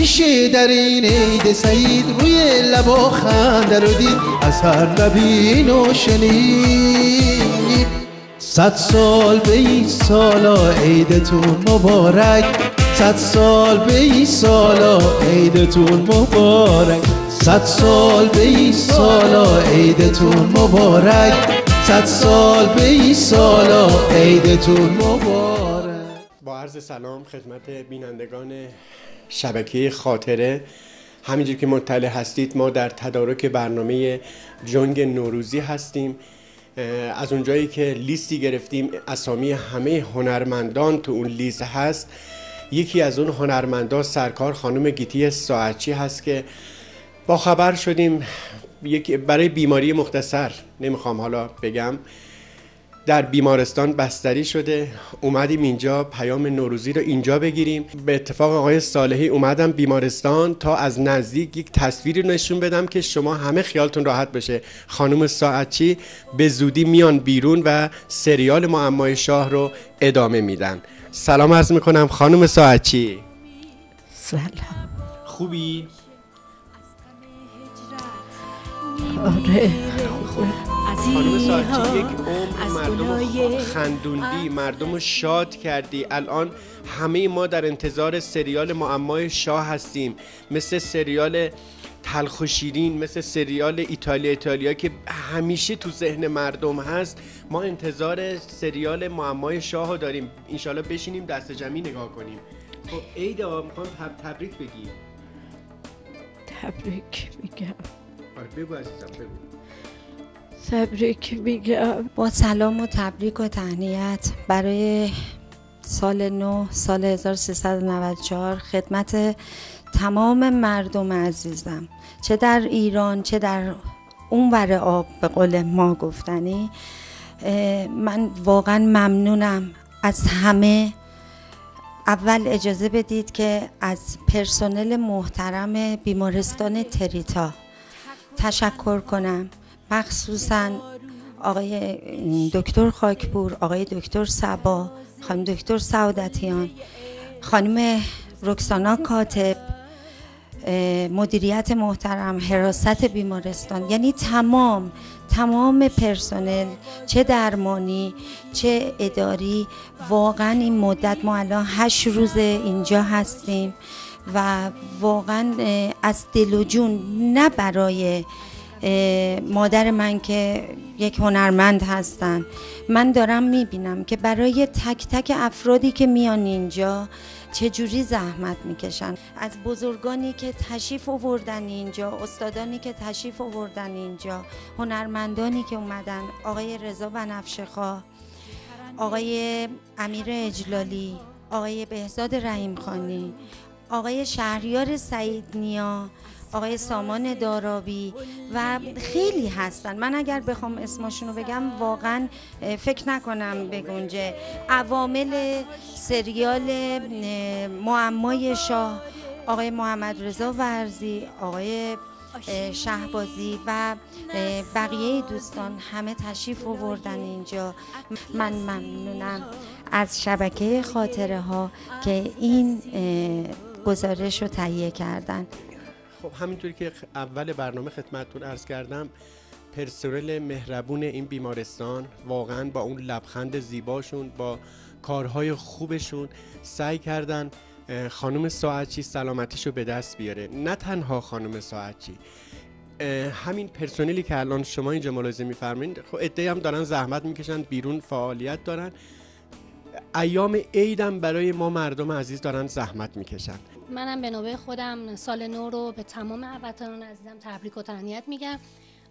در این عید سعید روی لبا خنده رو دید از هر نبین و شنید. صد سال به این سالا عیدتون مبارک. صد سال به این سالا عیدتون مبارک. صد سال به این سالا عیدتون مبارک. صد سال به این سالا عیدتون مبارک. عرض سلام خدمت بینندگان شبکه خاطره. همینجور که مطلع هستید ما در تدارک برنامه جنگ نوروزی هستیم. از اونجایی که لیستی گرفتیم اسامی همه هنرمندان تو اون لیست هست. یکی از اون هنرمندان سرکار خانم گیتی ساعتچی هست که با خبر شدیم برای بیماری مختصر. نمی‌خوام حالا بگم. در بیمارستان بستری شده. اومدیم اینجا پیام نوروزی رو اینجا بگیریم. به اتفاق آقای صالحی اومدم بیمارستان تا از نزدیک یک تصویری نشون بدم که شما همه خیالتون راحت بشه. خانم ساعتچی به زودی میان بیرون و سریال معمای شاه رو ادامه میدن. سلام عرض می‌کنم خانم ساعتچی سلام. خوبی؟ آره. خانم ساعتچی یک عمر مردم خندوندی مردم رو شاد کردی. الان همه ما در انتظار سریال معمای شاه هستیم. مثل سریال تلخ و شیرین مثل سریال ایتالیا ایتالیا که همیشه تو ذهن مردم هست. ما انتظار سریال معمای شاه رو داریم. انشالله بشینیم دست جمعی نگاه کنیم. خب عید آقا می‌خوام تبریک بگی. تبریک میگم. آره بگو عزیزم بگو. تبریک میگم. با سلام و تبریک و تهنیت. برای سال نو سال 1394 خدمت تمام مردم عزیزم. چه در ایران چه در اونور آب به قول ما گفتنی من واقعا ممنونم. از همه اول اجازه بدید که از پرسنل محترم بیمارستان تریتا تشکر کنم. مخصوصا آقای دکتر خاکپور آقای دکتر سبا خانم دکتر سعادتیان خانم رکسانا کاتب مدیریت محترم حراست بیمارستان یعنی تمام تمام پرسنل چه درمانی چه اداری واقعا این مدت ما الان هشت روز اینجا هستیم و واقعا از دل و جون نه برای مادر من که یک هنرمند هستن. من دارم می‌بینم که برای تک تک افرادی که میان اینجا چجوری زحمت می‌کشن. از بزرگانی که تشریف آوردن اینجا استادانی که تشریف آوردن اینجا هنرمندانی که اومدن آقای رضا بنفشخا آقای امیر اجلالی آقای بهزاد رحیم خانی آقای شهریار سعید نیا آقای سامان دارابی و خیلی هستن. من اگر بخوام اسمشون رو بگم واقعا فکر نکنم بگنجه. عوامل سریال معمای شاه آقای محمد رضا ورزی آقای شهبازی و بقیه دوستان همه تشریف آوردن اینجا. من ممنونم از شبکه خاطره ها که این گزارش رو تهیه کردن. خب همینطوری که اول برنامه خدمتتون عرض کردم پرسنل مهربون این بیمارستان واقعا با اون لبخند زیباشون با کارهای خوبشون سعی کردن خانم ساعتچی سلامتیشو به دست بیاره. نه تنها خانم ساعتچی همین پرسنلی که الان شما اینجا ملاحظه میفرمایید خب عده هم دارن زحمت می‌کشن بیرون فعالیت دارن. ایام عیدم برای ما مردم عزیز دارن زحمت می‌کشن. منم به نوبه خودم سال نو رو به تمام هموطنان عزیزم تبریک و تهنیت میگم.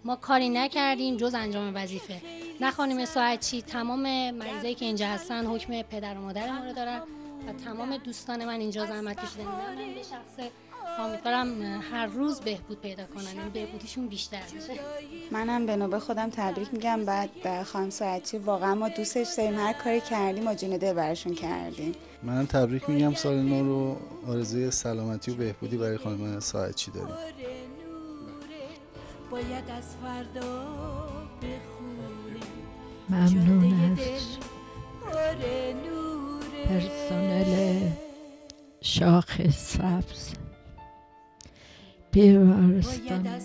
ما کاری نکردیم جز انجام وظیفه. نه خانم ساعتچی تمام مریضایی که اینجا هستن حکم پدر و مادر ما رو دارن و تمام دوستان من اینجا زحمت کشیدن. من به شخص امیدوارم هر روز بهبود پیدا کنن. این بهبودیشون بیشتر بشه. منم به نوبه خودم تبریک میگم. بعد خانم ساعتی واقعا ما دوستش داریم. هر کاری کردیم و جون دل براشون کردیم. منم تبریک میگم. سال نو رو آرزوی سلامتی و بهبودی برای خانم ساعتی داریم. باید از فردا ممنون از پرسنل شاخ سبز. بیمارستان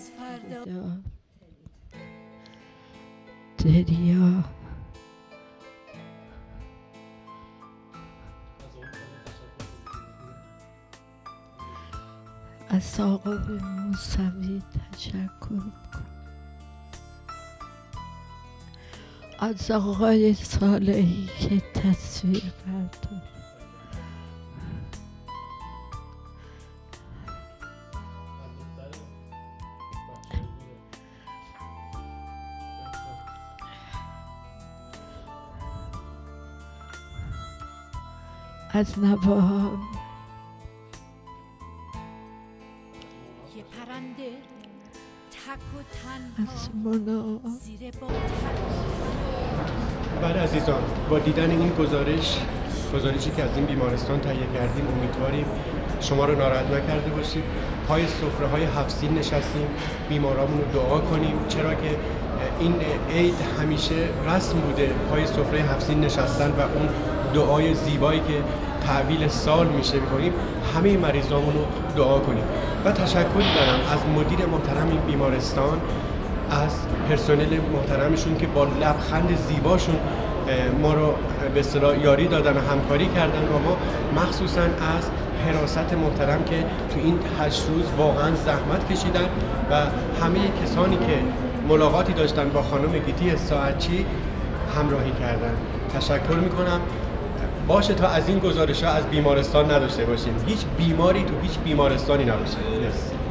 دریا از آقا موسوی تشکر می‌کنم. از آقای صالحی که تصویر بردار. از نوام یه پرنده تک و تنها از زیر بله عزیزان با دیدن این گزارش گزارشی که از این بیمارستان تهیه کردیم امیدواریم شما رو ناراحت نکرده باشید پای سفره های هفسین نشستیم. بیمارامون رو دعا کنیم. چرا که این عید همیشه رسم بوده. پای سفره هفسین نشستن و اون دعای زیبایی که تحویل سال میشه می‌کنیم همه مریضامون رو دعا کنیم. و تشکر دارم از مدیر محترم این بیمارستان از پرسنل محترمشون که با لبخند زیباشون ما رو به اصطلاح یاری دادن و همکاری کردن و ما مخصوصا از حراست محترم که تو این هشت روز واقعا زحمت کشیدن و همه کسانی که ملاقاتی داشتن با خانم گیتی ساعتچی همراهی کردن. تشکر می‌کنم. باشه تا از این گزارش ها از بیمارستان نداشته باشیم. هیچ بیماری تو هیچ بیمارستانی نباشه. yes.